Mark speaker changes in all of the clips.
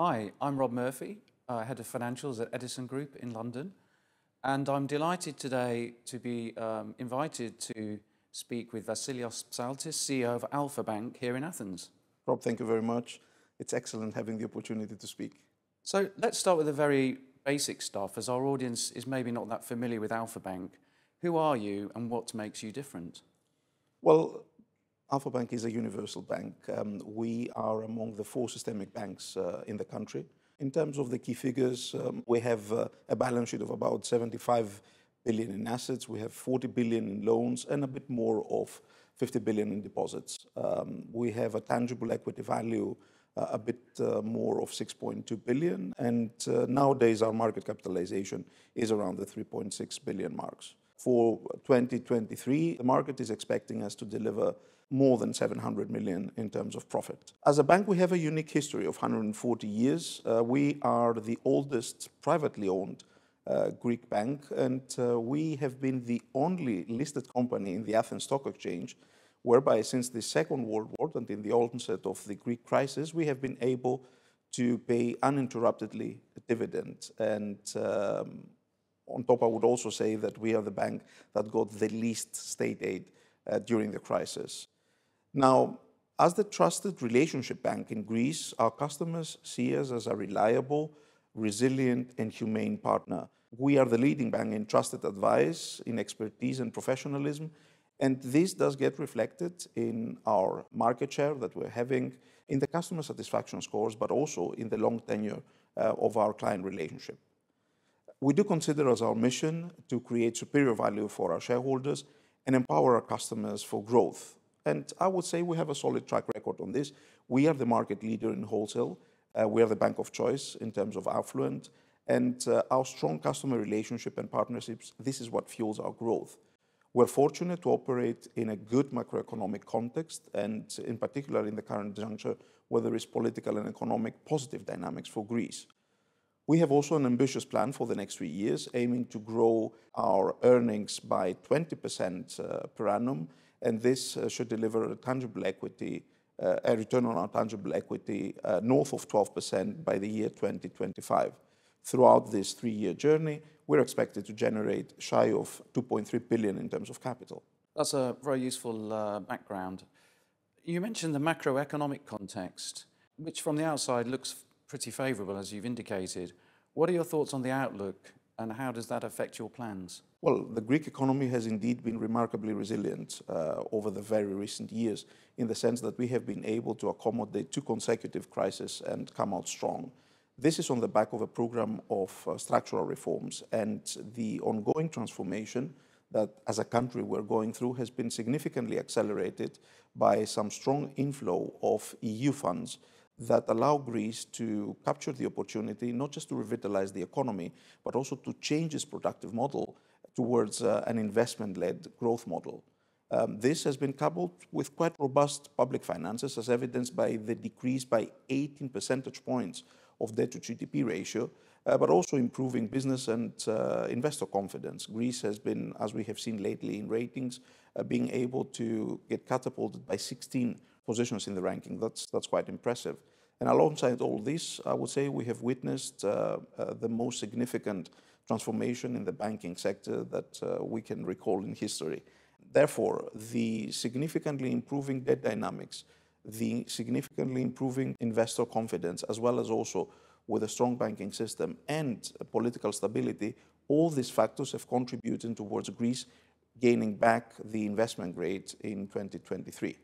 Speaker 1: Hi, I'm Rob Murphy, uh, Head of Financials at Edison Group in London. And I'm delighted today to be um, invited to speak with Vassilios Psaltis, CEO of Alpha Bank here in Athens.
Speaker 2: Rob, thank you very much. It's excellent having the opportunity to speak.
Speaker 1: So let's start with the very basic stuff, as our audience is maybe not that familiar with Alpha Bank. Who are you and what makes you different?
Speaker 2: Well, Alpha Bank is a universal bank. Um, we are among the four systemic banks uh, in the country. In terms of the key figures, um, we have uh, a balance sheet of about 75 billion in assets, we have 40 billion in loans, and a bit more of 50 billion in deposits. Um, we have a tangible equity value uh, a bit uh, more of 6.2 billion, and uh, nowadays our market capitalization is around the 3.6 billion marks. For 2023, the market is expecting us to deliver more than 700 million in terms of profit. As a bank, we have a unique history of 140 years. Uh, we are the oldest privately owned uh, Greek bank, and uh, we have been the only listed company in the Athens Stock Exchange whereby since the Second World War and in the onset of the Greek crisis, we have been able to pay uninterruptedly a dividend. And um, on top, I would also say that we are the bank that got the least state aid uh, during the crisis. Now, as the trusted relationship bank in Greece, our customers see us as a reliable, resilient, and humane partner. We are the leading bank in trusted advice, in expertise and professionalism, and this does get reflected in our market share that we're having, in the customer satisfaction scores, but also in the long tenure uh, of our client relationship. We do consider as our mission to create superior value for our shareholders and empower our customers for growth. And I would say we have a solid track record on this. We are the market leader in wholesale. Uh, we are the bank of choice in terms of affluent. And uh, our strong customer relationship and partnerships, this is what fuels our growth. We're fortunate to operate in a good macroeconomic context, and in particular in the current juncture, where there is political and economic positive dynamics for Greece. We have also an ambitious plan for the next three years, aiming to grow our earnings by 20% uh, per annum, and this uh, should deliver a tangible equity, uh, a return on our tangible equity uh, north of 12% by the year 2025. Throughout this three-year journey, we're expected to generate shy of 2.3 billion in terms of capital.
Speaker 1: That's a very useful background. You mentioned the macroeconomic context, which from the outside looks pretty favorable, as you've indicated. What are your thoughts on the outlook, and how does that affect your plans?
Speaker 2: Well, the Greek economy has indeed been remarkably resilient uh, over the very recent years, in the sense that we have been able to accommodate two consecutive crises and come out strong. This is on the back of a program of uh, structural reforms and the ongoing transformation that as a country we're going through has been significantly accelerated by some strong inflow of EU funds that allow Greece to capture the opportunity not just to revitalize the economy, but also to change its productive model towards uh, an investment led growth model. Um, this has been coupled with quite robust public finances, as evidenced by the decrease by 18 percentage points of debt to GDP ratio, uh, but also improving business and uh, investor confidence. Greece has been, as we have seen lately in ratings, uh, being able to get catapulted by 16 positions in the ranking. That's, that's quite impressive. And alongside all this, I would say we have witnessed uh, uh, the most significant transformation in the banking sector that uh, we can recall in history. Therefore, the significantly improving debt dynamics, the significantly improving investor confidence, as well as also with a strong banking system and political stability, all these factors have contributed towards Greece gaining back the investment grade in 2023.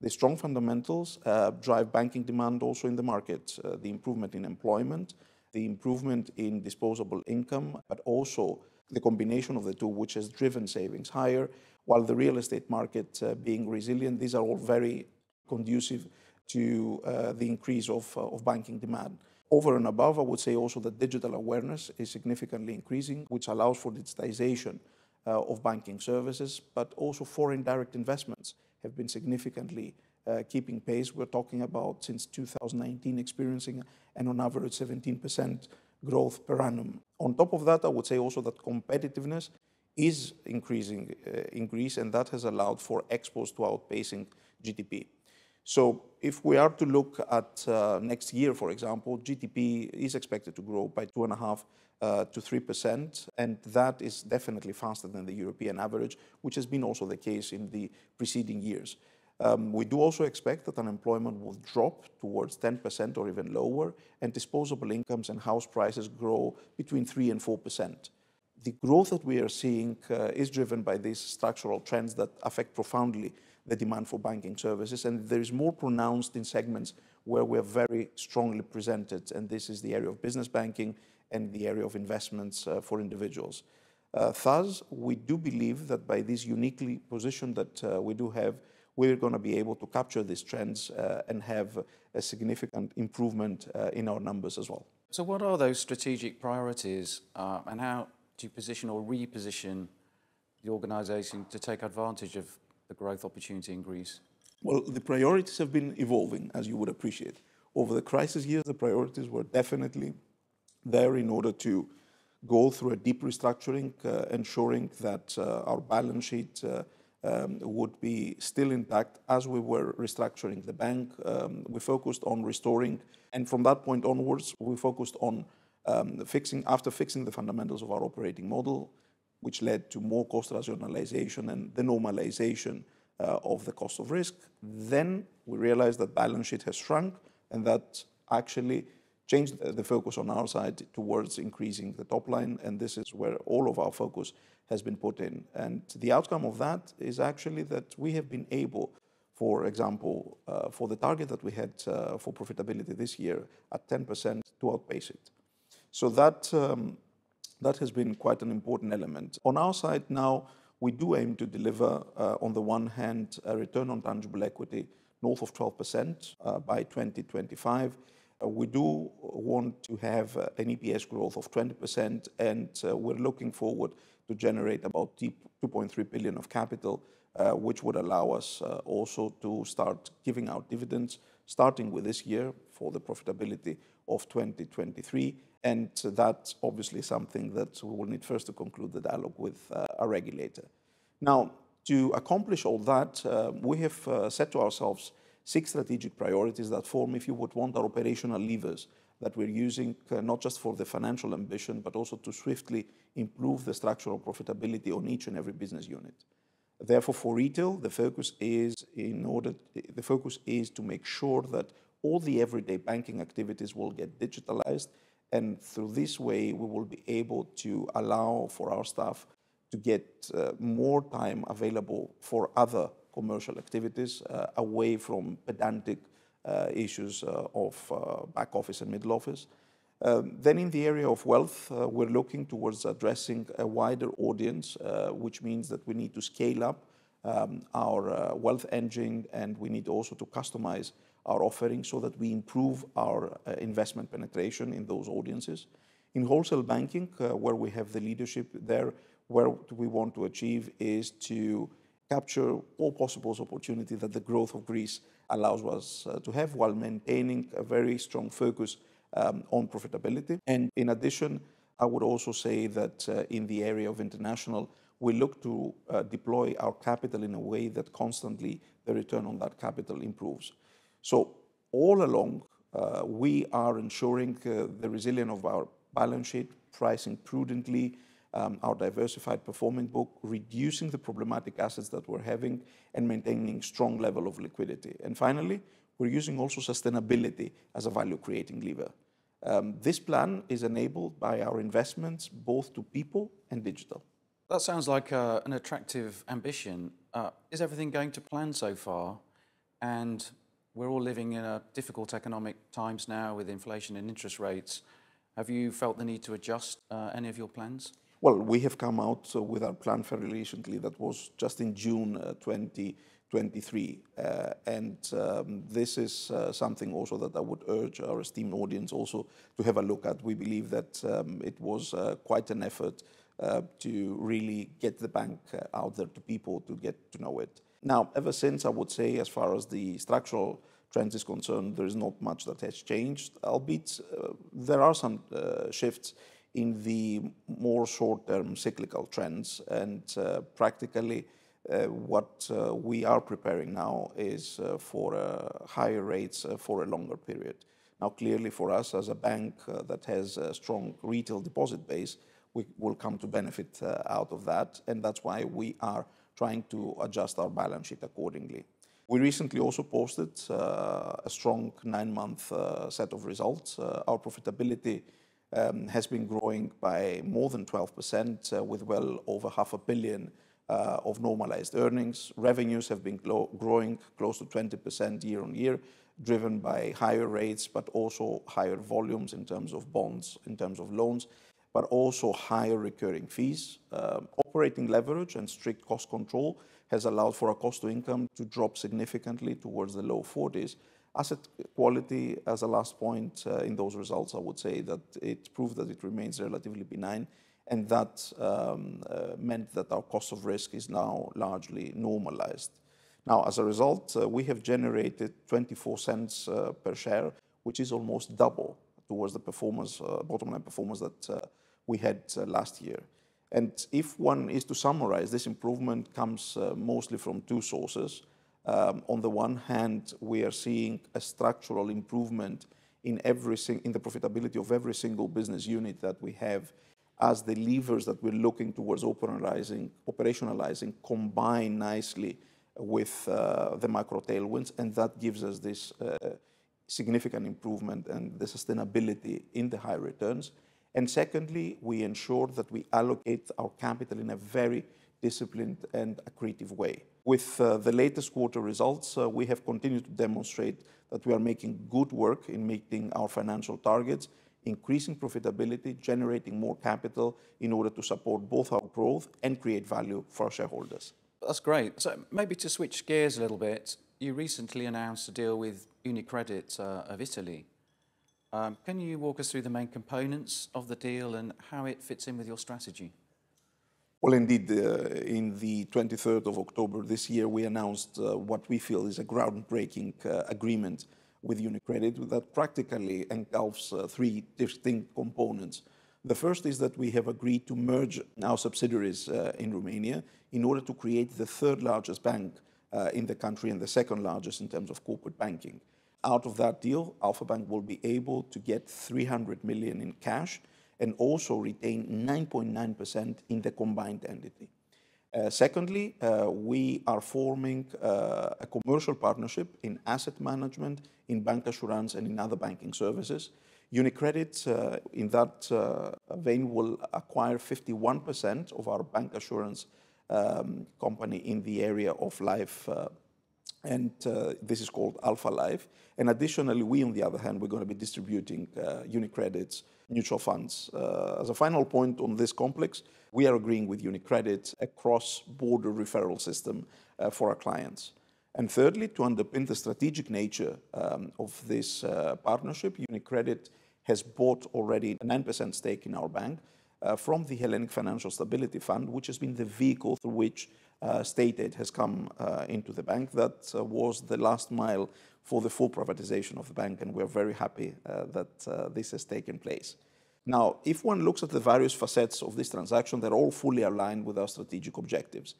Speaker 2: The strong fundamentals uh, drive banking demand also in the market, uh, the improvement in employment, the improvement in disposable income, but also the combination of the two, which has driven savings higher, while the real estate market uh, being resilient. These are all very conducive to uh, the increase of, uh, of banking demand. Over and above, I would say also that digital awareness is significantly increasing, which allows for digitization uh, of banking services, but also foreign direct investments have been significantly keeping pace. We're talking about since 2019 experiencing an on average 17% growth per annum. On top of that, I would say also that competitiveness is increasing uh, in Greece, and that has allowed for exports to outpacing GDP. So if we are to look at uh, next year, for example, GDP is expected to grow by two and a half uh, to 3%, and that is definitely faster than the European average, which has been also the case in the preceding years. Um, we do also expect that unemployment will drop towards 10% or even lower, and disposable incomes and house prices grow between 3 and 4%. The growth that we are seeing uh, is driven by these structural trends that affect profoundly the demand for banking services, and there is more pronounced in segments where we're very strongly presented, and this is the area of business banking and the area of investments uh, for individuals. Uh, thus, we do believe that by this uniquely position that uh, we do have, we're going to be able to capture these trends uh, and have a significant improvement uh, in our numbers as well.
Speaker 1: So, what are those strategic priorities, uh, and how do you position or reposition the organisation to take advantage of the growth opportunity in Greece?
Speaker 2: Well, the priorities have been evolving, as you would appreciate. Over the crisis years, the priorities were definitely there in order to go through a deep restructuring, uh, ensuring that uh, our balance sheet uh, um, would be still intact as we were restructuring the bank. Um, we focused on restoring, and from that point onwards, we focused on um, fixing, after fixing the fundamentals of our operating model, which led to more cost rationalization and the normalization uh, of the cost of risk. Then we realized that balance sheet has shrunk, and that actually changed the focus on our side towards increasing the top line, and this is where all of our focus has been put in. And the outcome of that is actually that we have been able, for example, uh, for the target that we had uh, for profitability this year at 10% to outpace it. So that, um, that has been quite an important element. On our side now, we do aim to deliver, uh, on the one hand, a return on tangible equity north of 12% uh, by 2025. Uh, we do want to have uh, an EPS growth of 20%, and we're looking forward to generate about 2.3 billion of capital, uh, which would allow us uh, also to start giving out dividends, starting with this year for the profitability of 2023. And that's obviously something that we will need first to conclude the dialogue with uh, our regulator. Now, to accomplish all that, uh, we have uh, set to ourselves six strategic priorities that form, if you would want, our operational levers that we're using uh, not just for the financial ambition, but also to swiftly improve the structural profitability on each and every business unit. Therefore, for retail, the focus is in order the focus is to make sure that all the everyday banking activities will get digitalized, and through this way, we will be able to allow for our staff to get uh, more time available for other commercial activities uh, away from pedantic issues uh, of uh, back office and middle office. Um, then in the area of wealth, uh, we're looking towards addressing a wider audience, which means that we need to scale up um, our wealth engine and we need also to customize our offering so that we improve our investment penetration in those audiences. In wholesale banking, where we have the leadership there, where we want to achieve is to capture all possible opportunity that the growth of Greece allows us uh, to have while maintaining a very strong focus um, on profitability. And in addition, I would also say that uh, in the area of international, we look to uh, deploy our capital in a way that constantly the return on that capital improves. So all along, uh, we are ensuring uh, the resilience of our balance sheet, pricing prudently, um, our diversified performing book, reducing the problematic assets that we're having, and maintaining strong level of liquidity. And finally, we're using also sustainability as a value-creating lever. Um, this plan is enabled by our investments both to people and digital.
Speaker 1: That sounds like uh, an attractive ambition. Uh, is everything going to plan so far? And we're all living in a difficult economic times now with inflation and interest rates. Have you felt the need to adjust uh, any of your plans?
Speaker 2: Well, we have come out uh, with our plan fairly recently. That was just in June uh, 2023. Uh, and um, this is uh, something also that I would urge our esteemed audience also to have a look at. We believe that um, it was uh, quite an effort uh, to really get the bank out there to people to get to know it. Now, ever since, I would say, as far as the structural trends is concerned, there is not much that has changed, albeit there are some shifts in the more short-term cyclical trends. And uh, practically, uh, what uh, we are preparing now is uh, for uh, higher rates uh, for a longer period. Now, clearly for us as a bank that has a strong retail deposit base, we will come to benefit out of that, and that's why we are trying to adjust our balance sheet accordingly. We recently also posted a strong nine-month set of results. Our profitability has been growing by more than 12%, with well over half a billion uh, of normalized earnings. Revenues have been growing close to 20% year-on-year, driven by higher rates, but also higher volumes in terms of bonds, in terms of loans, but also higher recurring fees. Um, operating leverage and strict cost control has allowed for our cost to income to drop significantly towards the low 40s. Asset quality, as a last point uh, in those results, I would say that it proved that it remains relatively benign and that um, uh, meant that our cost of risk is now largely normalized. Now, as a result, uh, we have generated 24 cents per share, which is almost double towards the performance, bottom line performance that we had last year. And if one is to summarize, this improvement comes mostly from two sources. Um, on the one hand, we are seeing a structural improvement in every in the profitability of every single business unit that we have as the levers that we're looking towards operationalizing, operationalizing combine nicely with uh, the macro tailwinds, and that gives us this uh, significant improvement and the sustainability in the high returns. And secondly, we ensure that we allocate our capital in a very disciplined and accretive way. With uh, the latest quarter results, uh, we have continued to demonstrate that we are making good work in meeting our financial targets increasing profitability, generating more capital in order to support both our growth and create value for our shareholders.
Speaker 1: That's great. So maybe to switch gears a little bit, you recently announced a deal with UniCredit uh, of Italy. Um, can you walk us through the main components of the deal and how it fits in with your strategy?
Speaker 2: Well, indeed, uh, in the 23rd of October this year, we announced uh, what we feel is a groundbreaking uh, agreement with UniCredit that practically engulfs uh, three distinct components. The first is that we have agreed to merge our subsidiaries uh, in Romania in order to create the third largest bank uh, in the country and the second largest in terms of corporate banking. Out of that deal, Alpha Bank will be able to get 300 million in cash and also retain 9.9% in the combined entity. Uh, secondly, uh, we are forming uh, a commercial partnership in asset management, in bancassurance, and in other banking services. UniCredit, in that vein, will acquire 51% of our bancassurance um, company in the area of life, uh, and this is called Alpha Life. And additionally, we, on the other hand, we're going to be distributing UniCredit's mutual funds. as a final point on this complex, we are agreeing with UniCredit a cross-border referral system uh, for our clients. And thirdly, to underpin the strategic nature um, of this uh, partnership, UniCredit has bought already a 9% stake in our bank uh, from the Hellenic Financial Stability Fund, which has been the vehicle through which uh, state aid has come uh, into the bank. That uh, was the last mile for the full privatization of the bank, and we're very happy uh, that this has taken place. Now, if one looks at the various facets of this transaction, they're all fully aligned with our strategic objectives.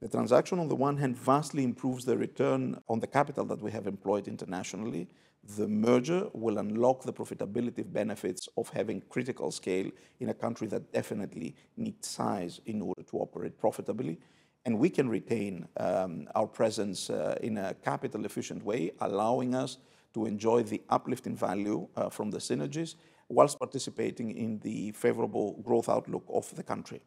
Speaker 2: The transaction, on the one hand, vastly improves the return on the capital that we have employed internationally. The merger will unlock the profitability benefits of having critical scale in a country that definitely needs size in order to operate profitably. And we can retain um, our presence uh, in a capital efficient way, allowing us to enjoy the uplift in value uh, from the synergies whilst participating in the favorable growth outlook of the country.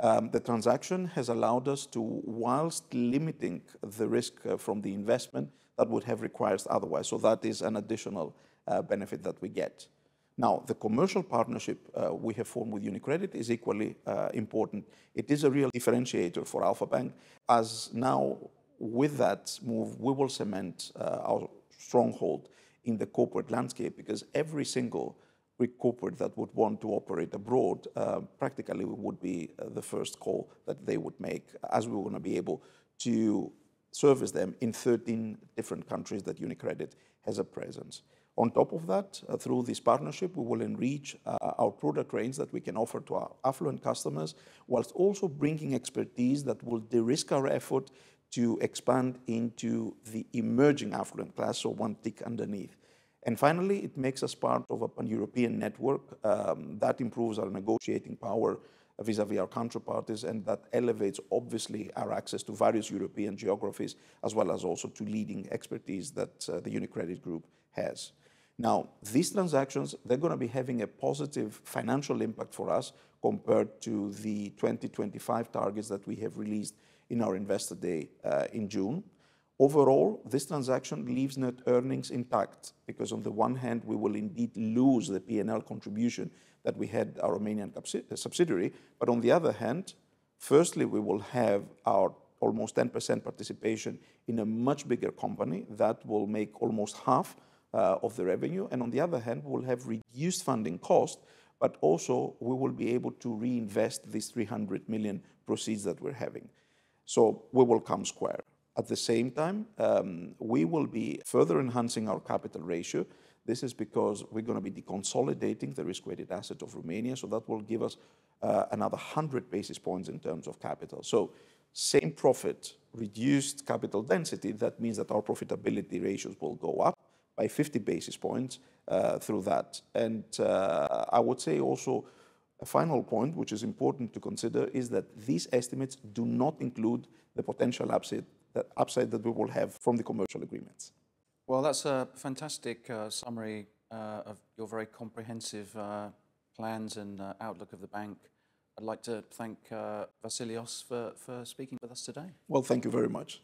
Speaker 2: Um, the transaction has allowed us to, whilst limiting the risk uh, from the investment that would have required otherwise. So that is an additional benefit that we get. Now, the commercial partnership uh, we have formed with UniCredit is equally uh, important. It is a real differentiator for Alpha Bank, as now with that move, we will cement uh, our stronghold in the corporate landscape because every single corporate that would want to operate abroad, uh, practically would be uh, the first call that they would make as we were going to be able to service them in 13 different countries that UniCredit has a presence. On top of that, uh, through this partnership, we will enrich uh, our product range that we can offer to our affluent customers, whilst also bringing expertise that will de-risk our effort to expand into the emerging affluent class, so one tick underneath. And finally, it makes us part of a pan-European network um, that improves our negotiating power vis-à-vis our counterparties, and that elevates, obviously, our access to various European geographies, as well as also to leading expertise that uh, the UniCredit Group has. Now, these transactions, they're going to be having a positive financial impact for us compared to the 2025 targets that we have released in our Investor Day uh, in June. Overall, this transaction leaves net earnings intact because on the one hand, we will indeed lose the P&L contribution that we had our Romanian subsidiary, but on the other hand, firstly, we will have our almost 10% participation in a much bigger company that will make almost half uh, of the revenue. And on the other hand, we'll have reduced funding cost, but also we will be able to reinvest these 300 million proceeds that we're having. So we will come square. At the same time, um, we will be further enhancing our capital ratio. This is because we're going to be deconsolidating the risk-weighted asset of Romania, so that will give us uh, another 100 basis points in terms of capital. So same profit, reduced capital density, that means that our profitability ratios will go up by 50 basis points uh, through that. And uh, I would say also a final point, which is important to consider, is that these estimates do not include the potential upside that, upside that we will have from the commercial agreements.
Speaker 1: Well, that's a fantastic uh, summary uh, of your very comprehensive uh, plans and uh, outlook of the bank. I'd like to thank Vasilios for, for speaking with us today.
Speaker 2: Well, thank you very much.